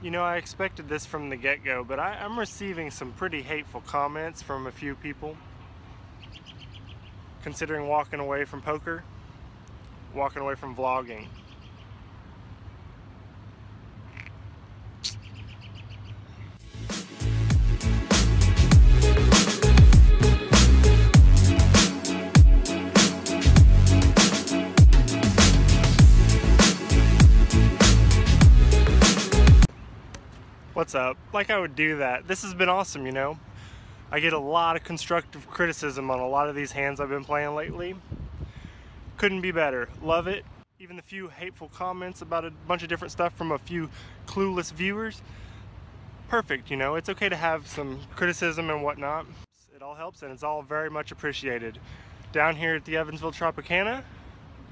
You know, I expected this from the get-go, but I, am receiving some pretty hateful comments from a few people considering walking away from poker, walking away from vlogging. What's up? Like I would do that. This has been awesome, you know? I get a lot of constructive criticism on a lot of these hands I've been playing lately. Couldn't be better. Love it. Even the few hateful comments about a bunch of different stuff from a few clueless viewers. Perfect, you know? It's okay to have some criticism and whatnot. It all helps and it's all very much appreciated. Down here at the Evansville Tropicana,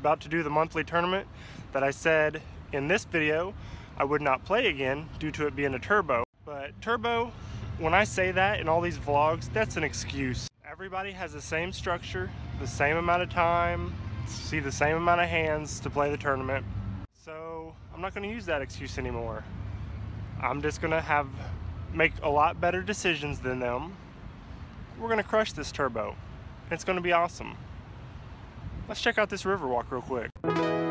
about to do the monthly tournament that I said in this video I would not play again due to it being a turbo. But turbo, when I say that in all these vlogs, that's an excuse. Everybody has the same structure, the same amount of time, see the same amount of hands to play the tournament. So I'm not gonna use that excuse anymore. I'm just gonna have, make a lot better decisions than them. We're gonna crush this turbo. It's gonna be awesome. Let's check out this Riverwalk real quick.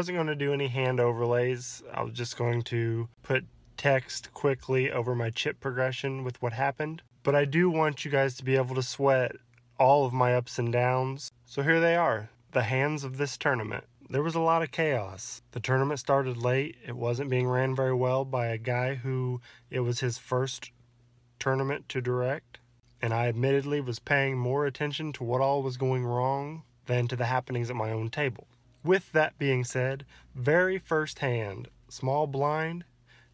Wasn't going to do any hand overlays. I was just going to put text quickly over my chip progression with what happened. But I do want you guys to be able to sweat all of my ups and downs. So here they are, the hands of this tournament. There was a lot of chaos. The tournament started late. It wasn't being ran very well by a guy who it was his first tournament to direct. And I admittedly was paying more attention to what all was going wrong than to the happenings at my own table. With that being said, very first hand, small blind,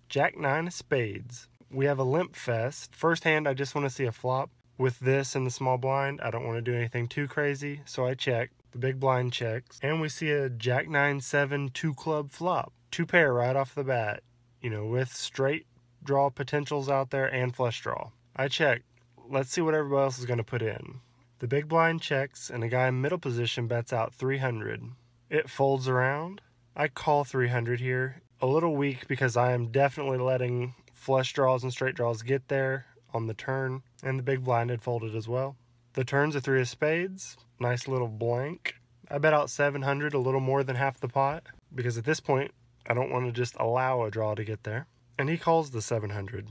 Jack 9 of spades. We have a limp fest. First hand, I just want to see a flop. With this and the small blind, I don't want to do anything too crazy, so I check. The big blind checks. And we see a Jack nine seven two club flop. Two pair right off the bat, you know, with straight draw potentials out there and flush draw. I check. Let's see what everybody else is going to put in. The big blind checks, and the guy in middle position bets out 300. It folds around. I call 300 here. A little weak because I am definitely letting flush draws and straight draws get there on the turn, and the big blind had folded as well. The turn's a three of spades, nice little blank. I bet out 700, a little more than half the pot, because at this point, I don't want to just allow a draw to get there. And he calls the 700.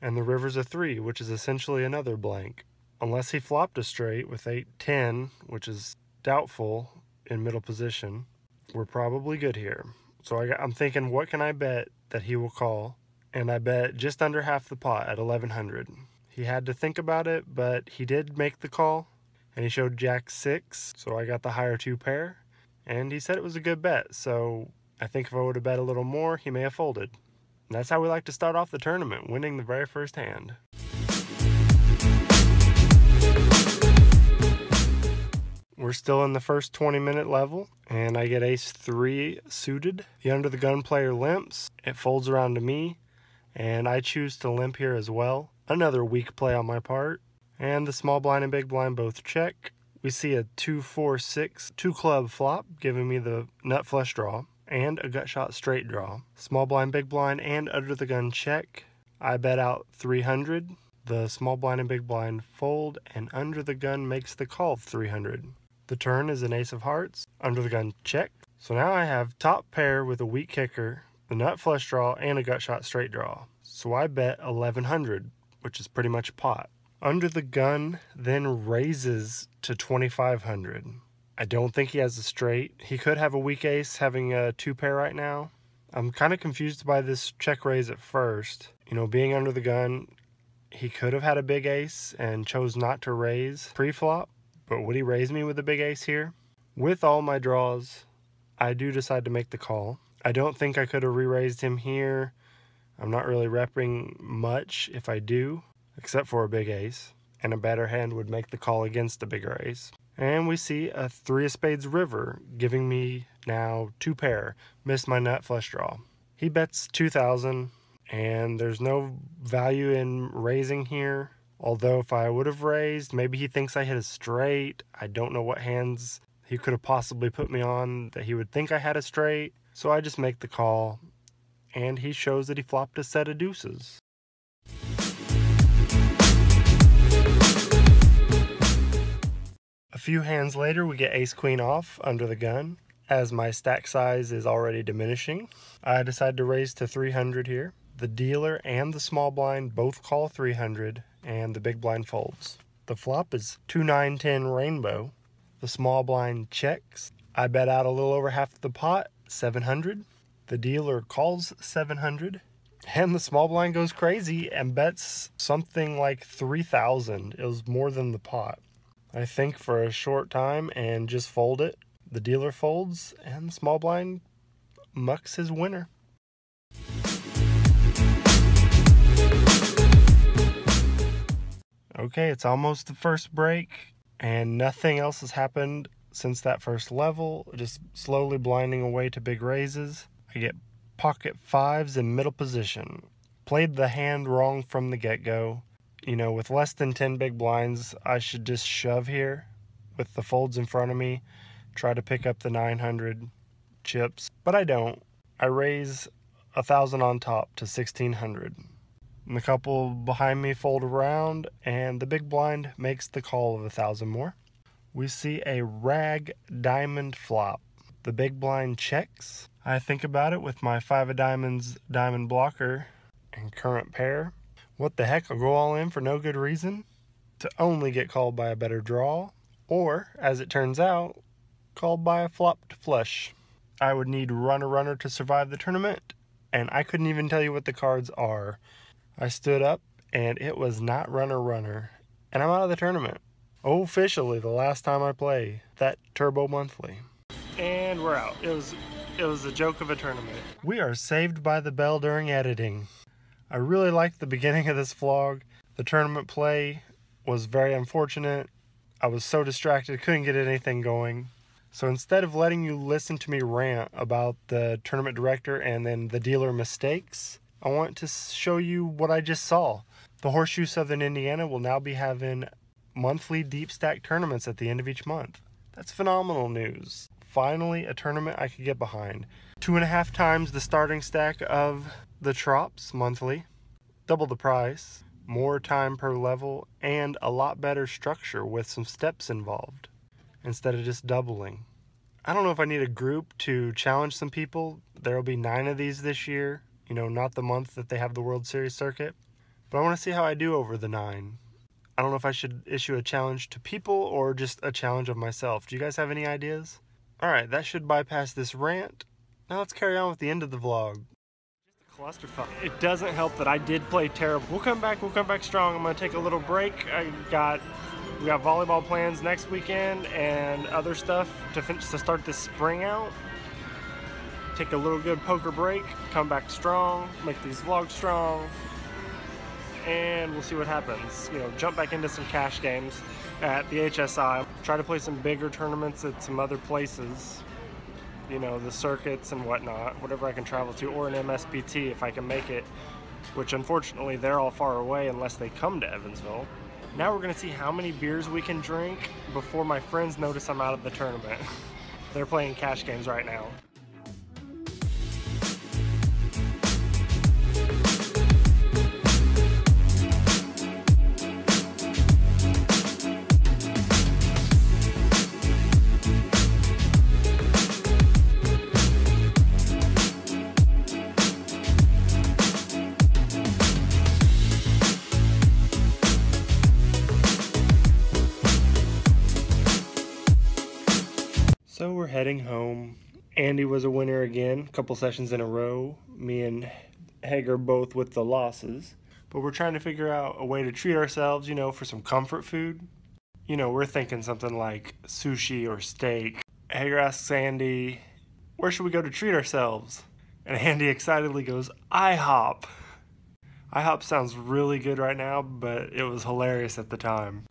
And the river's a three, which is essentially another blank. Unless he flopped a straight with 8-10, which is doubtful in middle position, we're probably good here. So I am thinking, what can I bet that he will call? And I bet just under half the pot at 1100. He had to think about it, but he did make the call. And he showed Jack 6, so I got the higher two pair. And he said it was a good bet, so I think if I would have bet a little more, he may have folded. And that's how we like to start off the tournament, winning the very first hand. We're still in the first 20 minute level, and I get ace 3 suited. The under the gun player limps, it folds around to me, and I choose to limp here as well. Another weak play on my part. And the small blind and big blind both check. We see a 2-4-6 two club flop, giving me the nut flush draw, and a gut shot straight draw. Small blind, big blind, and under the gun check. I bet out 300. The small blind and big blind fold, and under the gun makes the call 300. The turn is an ace of hearts, under the gun check. So now I have top pair with a weak kicker, the nut flush draw, and a gut shot straight draw. So I bet 1100, which is pretty much pot. Under the gun then raises to 2500. I don't think he has a straight. He could have a weak ace having a two pair right now. I'm kind of confused by this check raise at first. You know, being under the gun, he could have had a big ace and chose not to raise pre-flop, but would he raise me with a big ace here? With all my draws, I do decide to make the call. I don't think I could have re-raised him here. I'm not really repping much if I do except for a big ace, and a better hand would make the call against a bigger ace. And we see a three of spades river, giving me now two pair, missed my nut flush draw. He bets 2,000, and there's no value in raising here. Although if I would have raised, maybe he thinks I hit a straight. I don't know what hands he could have possibly put me on that he would think I had a straight. So I just make the call, and he shows that he flopped a set of deuces. A few hands later, we get ace queen off under the gun. As my stack size is already diminishing, I decide to raise to 300 here. The dealer and the small blind both call 300, and the big blind folds. The flop is 2 9 10 rainbow. The small blind checks. I bet out a little over half the pot, 700. The dealer calls 700. And the small blind goes crazy and bets something like 3,000. It was more than the pot. I think for a short time and just fold it. The dealer folds and the small blind mucks his winner. Okay, it's almost the first break and nothing else has happened since that first level, just slowly blinding away to big raises. I get pocket fives in middle position. Played the hand wrong from the get-go you know, with less than 10 big blinds, I should just shove here with the folds in front of me, try to pick up the 900 chips, but I don't. I raise a thousand on top to 1600. And the couple behind me fold around, and the big blind makes the call of a thousand more. We see a rag diamond flop. The big blind checks. I think about it with my five of diamonds diamond blocker and current pair. What the heck, I'll go all in for no good reason to only get called by a better draw, or, as it turns out, called by a flopped flush. I would need runner runner to survive the tournament, and I couldn't even tell you what the cards are. I stood up and it was not runner runner, and I'm out of the tournament. Officially, the last time I play that Turbo Monthly. And we're out. It was it was a joke of a tournament. We are saved by the bell during editing. I really liked the beginning of this vlog. The tournament play was very unfortunate. I was so distracted, couldn't get anything going. So instead of letting you listen to me rant about the tournament director and then the dealer mistakes, I want to show you what I just saw. The Horseshoe Southern Indiana will now be having monthly deep stack tournaments at the end of each month. That's phenomenal news. finally a tournament I could get behind. Two and a half times the starting stack of the Trops monthly, double the price, more time per level, and a lot better structure with some steps involved instead of just doubling. I don't know if I need a group to challenge some people. There will be nine of these this year, you know, not the month that they have the World Series circuit. But I want to see how I do over the nine. I don't know if I should issue a challenge to people or just a challenge of myself. Do you guys have any ideas? Alright, that should bypass this rant. Now let's carry on with the end of the vlog. It doesn't help that I did play terrible. We'll come back, we'll come back strong. I'm gonna take a little break. I got we got volleyball plans next weekend and other stuff to finish to start this spring out. Take a little good poker break, come back strong, make these vlogs strong, and we'll see what happens. You know, jump back into some cash games at the HSI. Try to play some bigger tournaments at some other places. You know, the circuits and whatnot, whatever I can travel to, or an MSPT if I can make it, which unfortunately they're all far away unless they come to Evansville. Now we're gonna see how many beers we can drink before my friends notice I'm out of the tournament. They're playing cash games right now. Heading home. Andy was a winner again, a couple sessions in a row. Me and Hager both with the losses. But we're trying to figure out a way to treat ourselves, you know, for some comfort food. You know, we're thinking something like sushi or steak. Hager asks Andy, where should we go to treat ourselves? And Andy excitedly goes, IHOP. IHOP sounds really good right now, but it was hilarious at the time.